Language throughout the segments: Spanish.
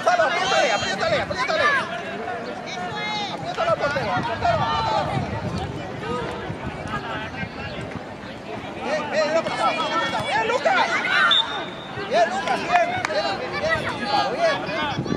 Gonzalo, apriétale, apriétale, apriétale. Apriétalo al portero, portero. Bien, bien, bien apretado, bien apretado. Bien, Lucas. Bien, Lucas, bien. Bien, bien, bien anticipado, bien.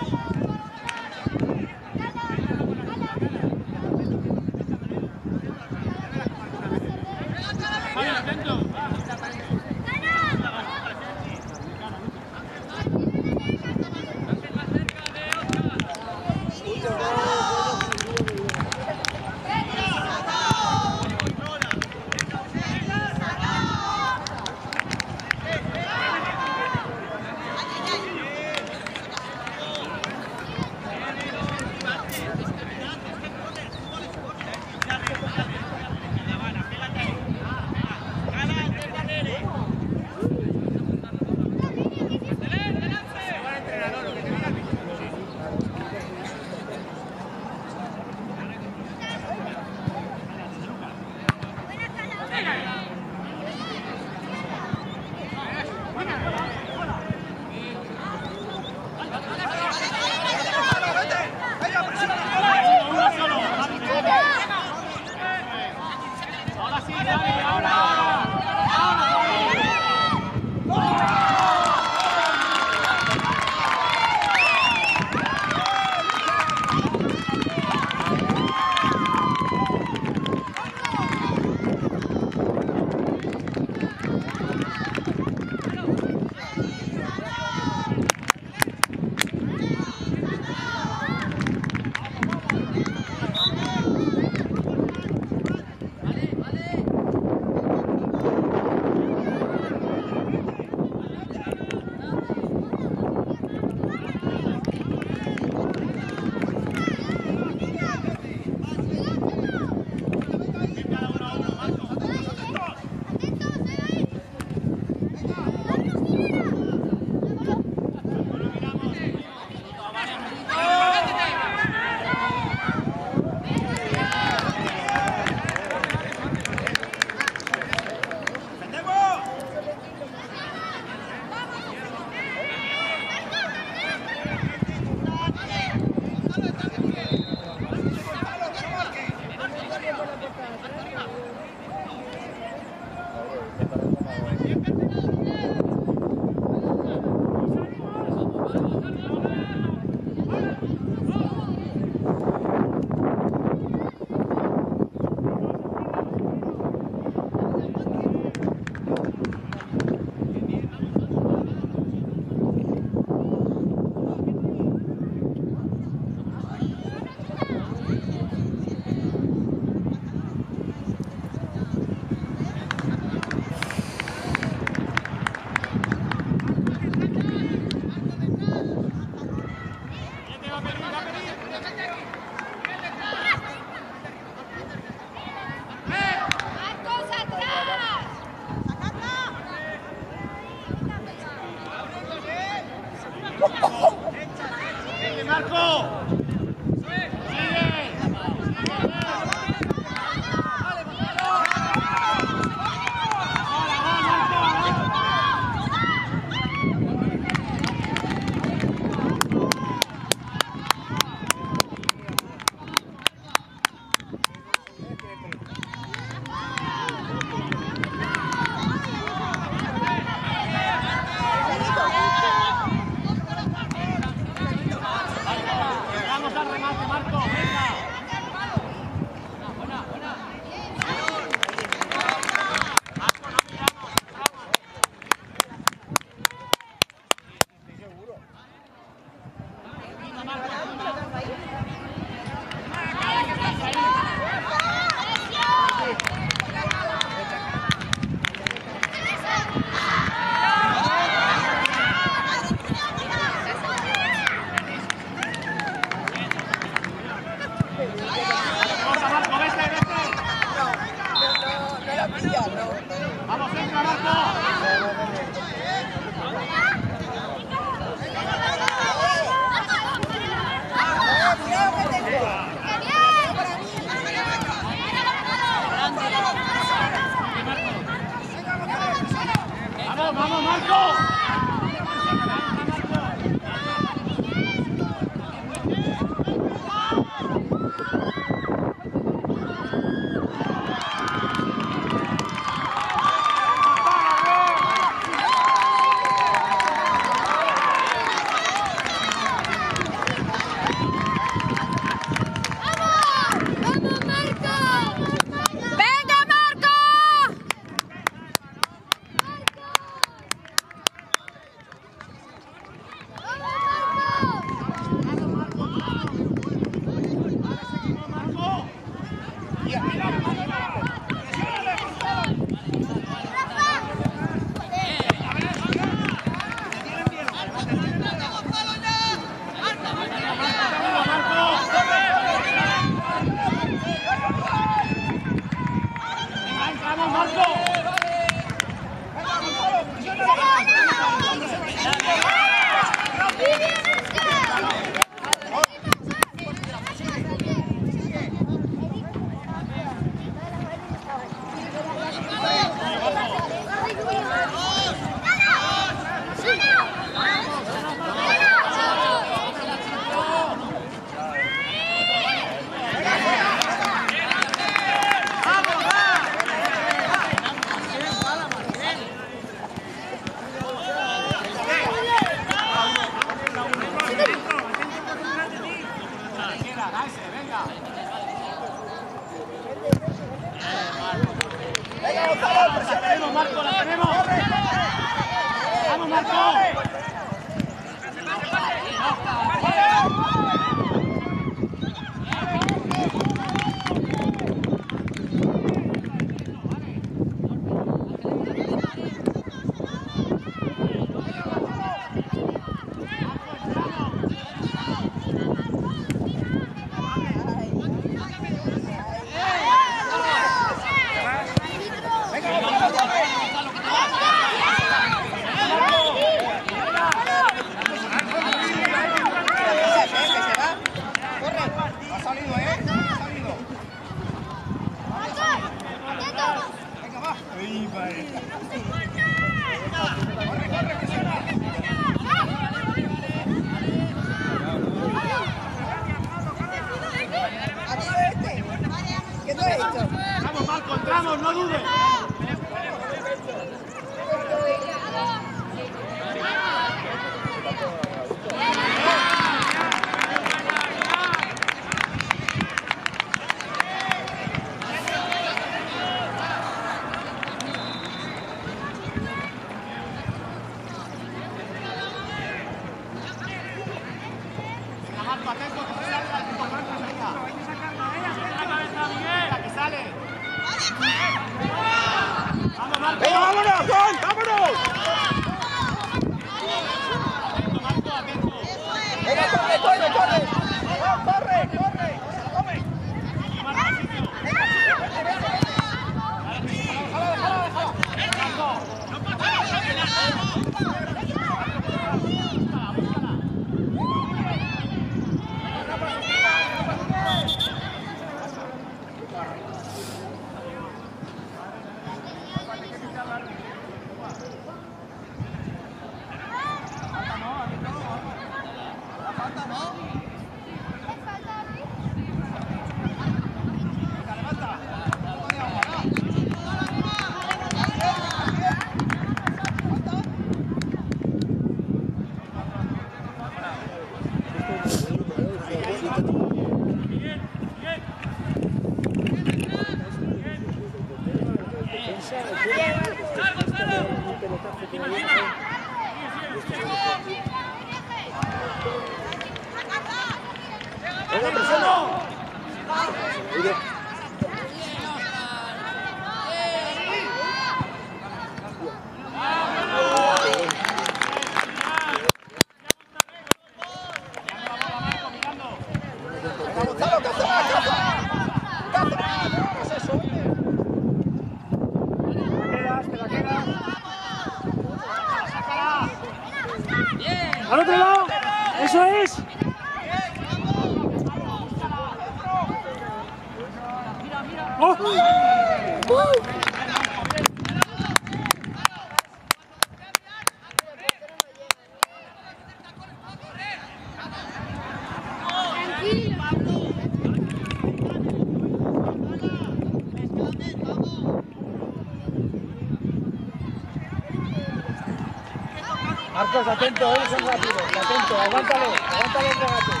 Marcos, atento, ¿eh? son atento, aguántalo, aguántalo el regate.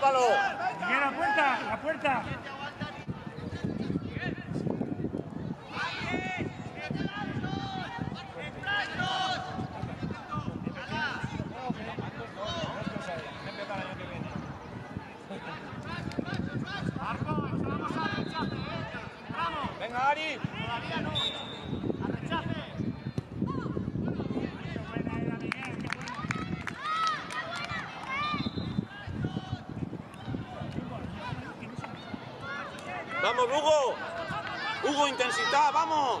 Hugo, Hugo. Hugo, intensidad, vamos.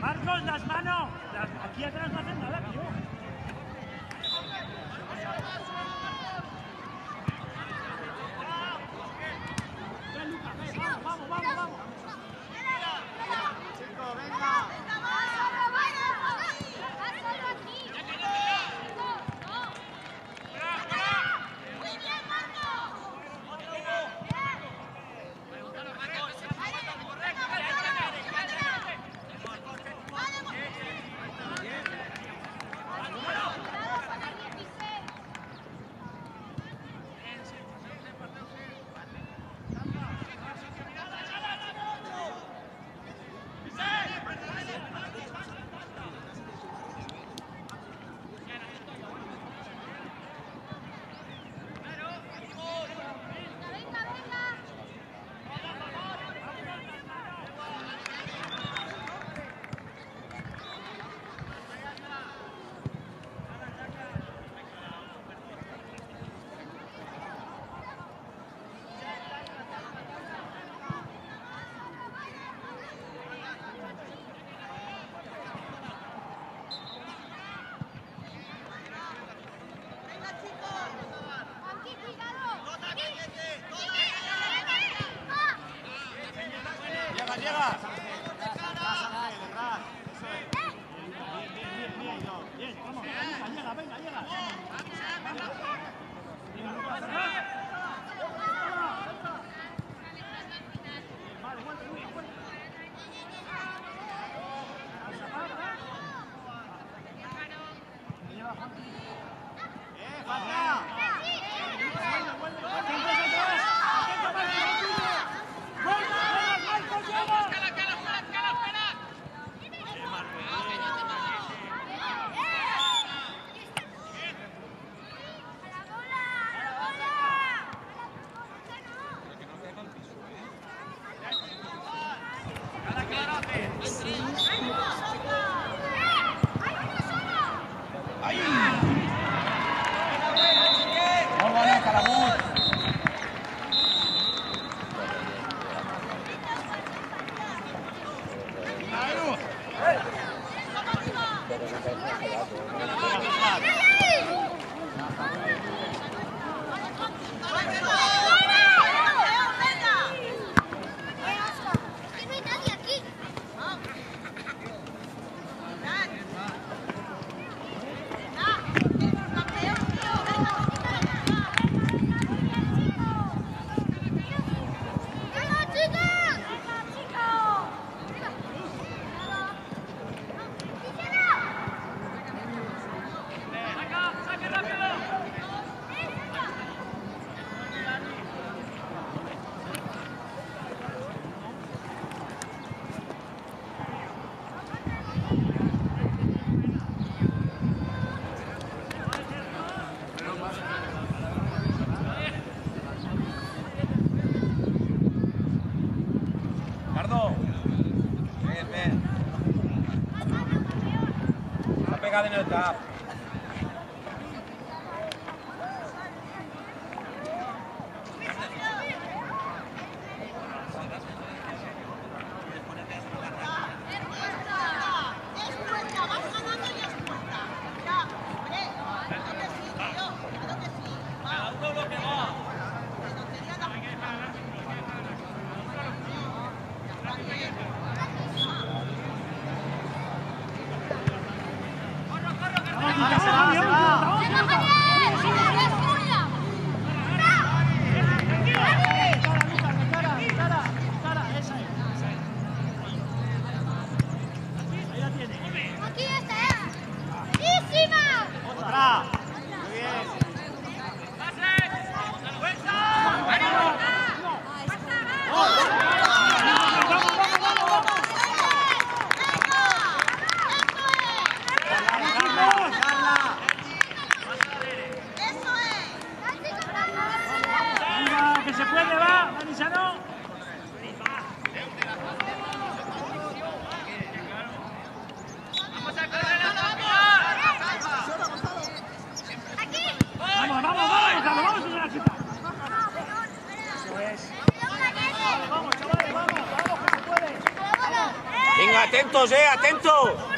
Marcos, las manos. Aquí atrás no hacen nada, tío. cadena del TAP. Atento!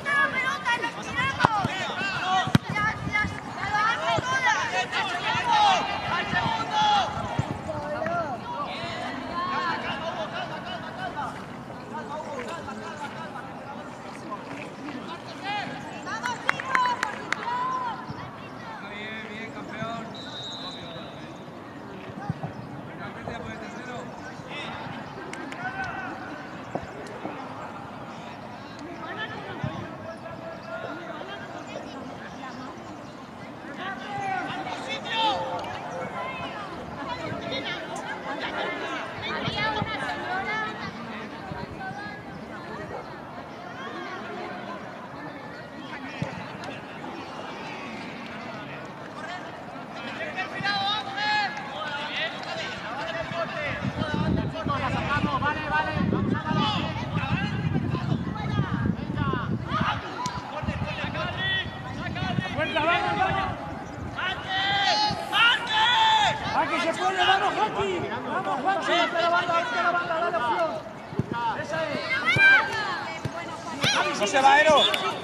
No se